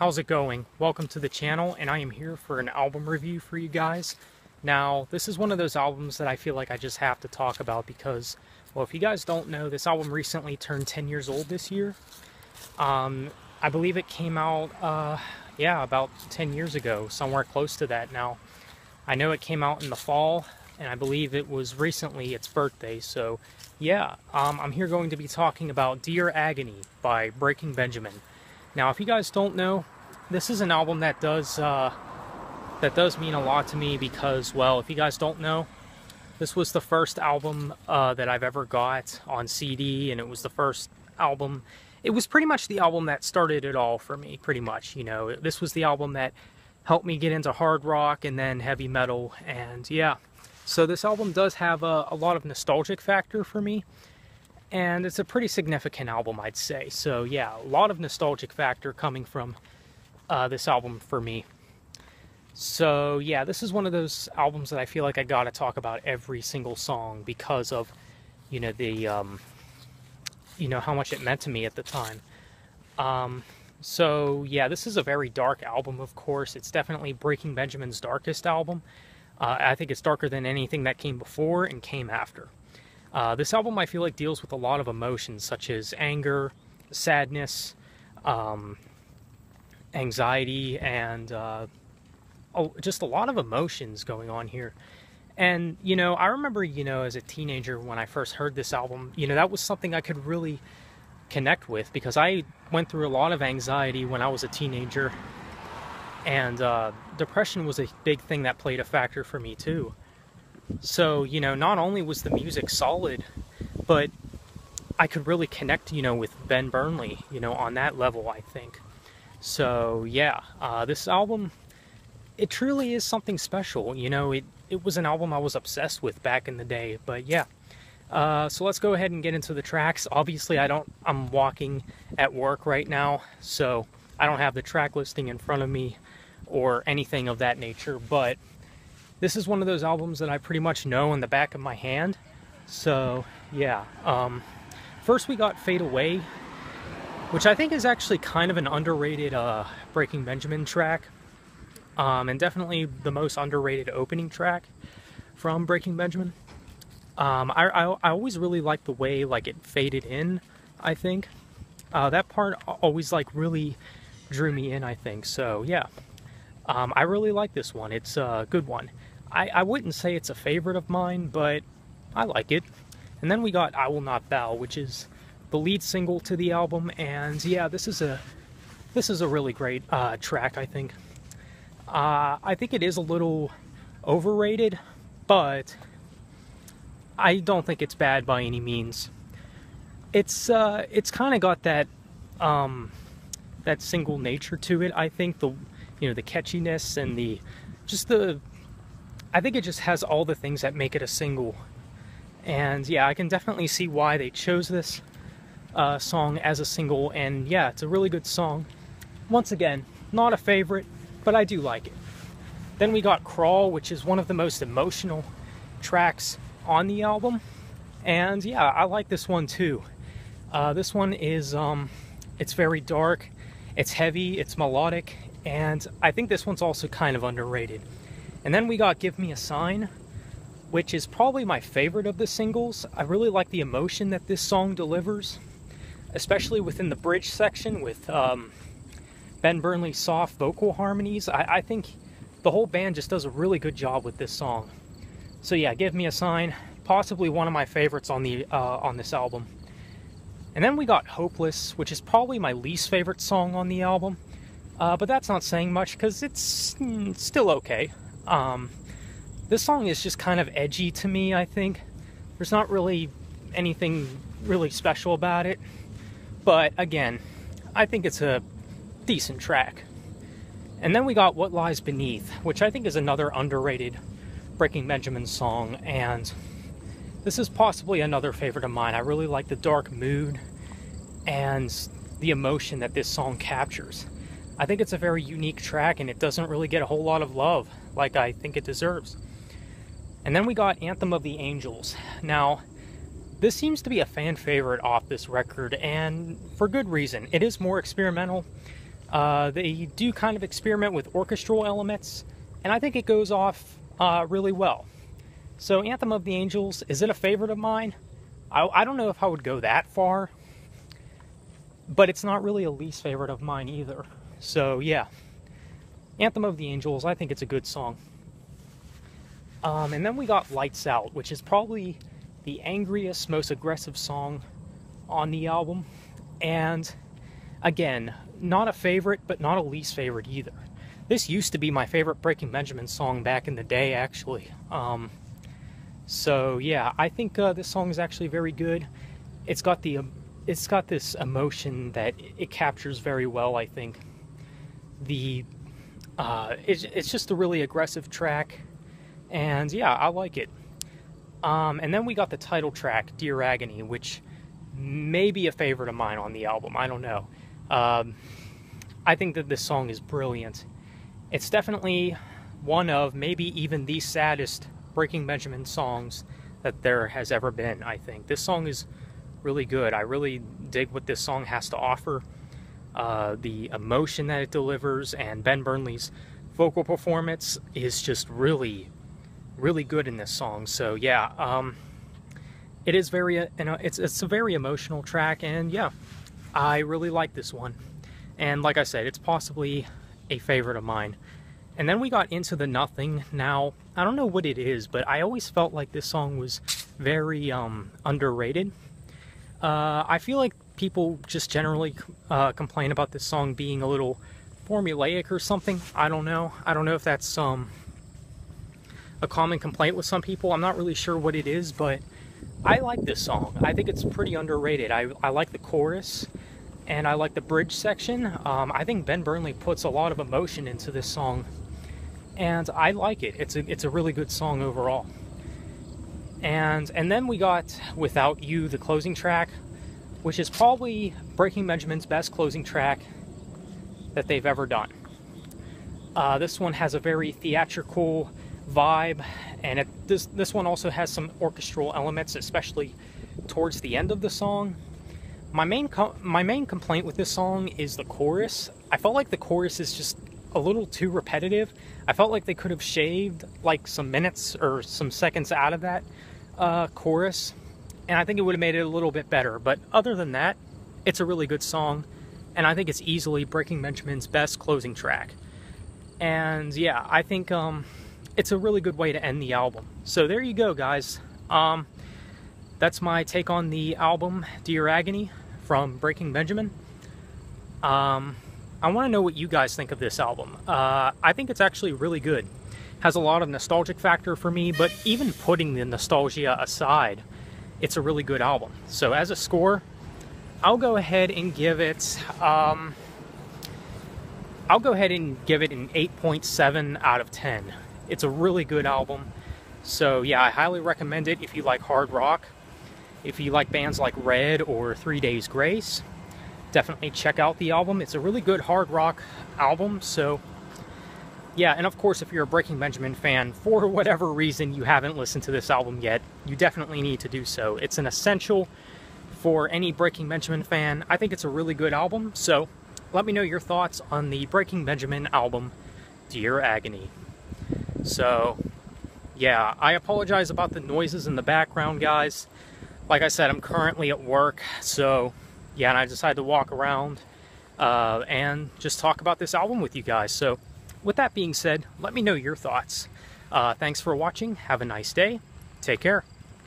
how's it going? Welcome to the channel, and I am here for an album review for you guys. Now, this is one of those albums that I feel like I just have to talk about because, well, if you guys don't know, this album recently turned 10 years old this year. Um, I believe it came out, uh, yeah, about 10 years ago, somewhere close to that now. I know it came out in the fall, and I believe it was recently its birthday, so yeah, um, I'm here going to be talking about Dear Agony by Breaking Benjamin. Now, if you guys don't know, this is an album that does uh, that does mean a lot to me because, well, if you guys don't know, this was the first album uh, that I've ever got on CD, and it was the first album. It was pretty much the album that started it all for me, pretty much. You know, this was the album that helped me get into hard rock and then heavy metal, and yeah. So this album does have a, a lot of nostalgic factor for me and it's a pretty significant album, I'd say. So yeah, a lot of nostalgic factor coming from uh, this album for me. So yeah, this is one of those albums that I feel like I gotta talk about every single song because of, you know, the, um, you know, how much it meant to me at the time. Um, so yeah, this is a very dark album, of course. It's definitely Breaking Benjamin's darkest album. Uh, I think it's darker than anything that came before and came after. Uh, this album, I feel like, deals with a lot of emotions such as anger, sadness, um, anxiety, and uh, oh, just a lot of emotions going on here. And, you know, I remember, you know, as a teenager when I first heard this album, you know, that was something I could really connect with because I went through a lot of anxiety when I was a teenager. And uh, depression was a big thing that played a factor for me, too. So, you know, not only was the music solid, but I could really connect, you know, with Ben Burnley, you know, on that level, I think. So, yeah, uh, this album, it truly is something special. You know, it, it was an album I was obsessed with back in the day, but yeah. Uh, so let's go ahead and get into the tracks. Obviously, I don't, I'm walking at work right now, so I don't have the track listing in front of me or anything of that nature, but this is one of those albums that I pretty much know in the back of my hand. So, yeah. Um, first, we got Fade Away, which I think is actually kind of an underrated uh, Breaking Benjamin track. Um, and definitely the most underrated opening track from Breaking Benjamin. Um, I, I, I, always really liked the way like it faded in, I think. Uh, that part always like really drew me in, I think. So, yeah. Um, I really like this one. It's a good one. I, I wouldn't say it's a favorite of mine, but I like it. And then we got I Will Not Bow, which is the lead single to the album, and yeah, this is a this is a really great uh, track, I think. Uh, I think it is a little overrated, but I don't think it's bad by any means. It's uh, it's kind of got that um, that single nature to it. I think the you know the catchiness and the just the I think it just has all the things that make it a single. And yeah, I can definitely see why they chose this uh, song as a single. And yeah, it's a really good song. Once again, not a favorite, but I do like it. Then we got Crawl, which is one of the most emotional tracks on the album. And yeah, I like this one too. Uh, this one is, um, it's very dark, it's heavy, it's melodic, and I think this one's also kind of underrated. And then we got Give Me a Sign, which is probably my favorite of the singles. I really like the emotion that this song delivers, especially within the bridge section with um, Ben Burnley's soft vocal harmonies. I, I think the whole band just does a really good job with this song. So yeah, Give Me a Sign, possibly one of my favorites on the uh, on this album. And then we got Hopeless, which is probably my least favorite song on the album. Uh, but that's not saying much because it's mm, still okay. Um, this song is just kind of edgy to me, I think. There's not really anything really special about it. But again, I think it's a decent track. And then we got What Lies Beneath, which I think is another underrated Breaking Benjamin song. And this is possibly another favorite of mine. I really like the dark mood and the emotion that this song captures. I think it's a very unique track and it doesn't really get a whole lot of love like I think it deserves. And then we got Anthem of the Angels. Now, this seems to be a fan favorite off this record, and for good reason. It is more experimental. Uh, they do kind of experiment with orchestral elements, and I think it goes off uh, really well. So, Anthem of the Angels, is it a favorite of mine? I, I don't know if I would go that far, but it's not really a least favorite of mine either. So, yeah. Anthem of the Angels, I think it's a good song. Um, and then we got Lights Out, which is probably the angriest, most aggressive song on the album. And again, not a favorite, but not a least favorite either. This used to be my favorite Breaking Benjamin song back in the day, actually. Um, so yeah, I think uh, this song is actually very good. It's got the it's got this emotion that it captures very well. I think the uh, it's, it's just a really aggressive track, and yeah, I like it. Um, and then we got the title track, Dear Agony, which may be a favorite of mine on the album. I don't know. Um, I think that this song is brilliant. It's definitely one of, maybe even the saddest Breaking Benjamin songs that there has ever been, I think. This song is really good. I really dig what this song has to offer. Uh, the emotion that it delivers, and Ben Burnley's vocal performance is just really, really good in this song. So yeah, um, it is very, uh, you know, it's it's a very emotional track, and yeah, I really like this one. And like I said, it's possibly a favorite of mine. And then we got into the nothing. Now, I don't know what it is, but I always felt like this song was very um, underrated. Uh, I feel like people just generally uh, complain about this song being a little formulaic or something. I don't know. I don't know if that's um, a common complaint with some people. I'm not really sure what it is, but I like this song. I think it's pretty underrated. I, I like the chorus and I like the bridge section. Um, I think Ben Burnley puts a lot of emotion into this song, and I like it. It's a it's a really good song overall. And and then we got Without You, the closing track, which is probably Breaking Benjamin's best closing track that they've ever done. Uh, this one has a very theatrical vibe, and it, this this one also has some orchestral elements, especially towards the end of the song. My main my main complaint with this song is the chorus. I felt like the chorus is just a little too repetitive. I felt like they could have shaved like some minutes or some seconds out of that uh, chorus, and I think it would have made it a little bit better. But other than that, it's a really good song, and I think it's easily Breaking Benjamin's best closing track. And yeah, I think um, it's a really good way to end the album. So there you go, guys. Um, that's my take on the album Dear Agony from Breaking Benjamin. Um, I want to know what you guys think of this album. Uh, I think it's actually really good. Has a lot of nostalgic factor for me, but even putting the nostalgia aside, it's a really good album. So as a score, I'll go ahead and give it. Um, I'll go ahead and give it an 8.7 out of 10. It's a really good album. So yeah, I highly recommend it if you like hard rock. If you like bands like Red or Three Days Grace, definitely check out the album. It's a really good hard rock album. So yeah, and of course, if you're a Breaking Benjamin fan, for whatever reason you haven't listened to this album yet, you definitely need to do so. It's an essential for any Breaking Benjamin fan. I think it's a really good album. So let me know your thoughts on the Breaking Benjamin album, Dear Agony. So, yeah, I apologize about the noises in the background, guys. Like I said, I'm currently at work, so yeah, and I decided to walk around uh, and just talk about this album with you guys. So, with that being said, let me know your thoughts. Uh, thanks for watching. Have a nice day. Take care.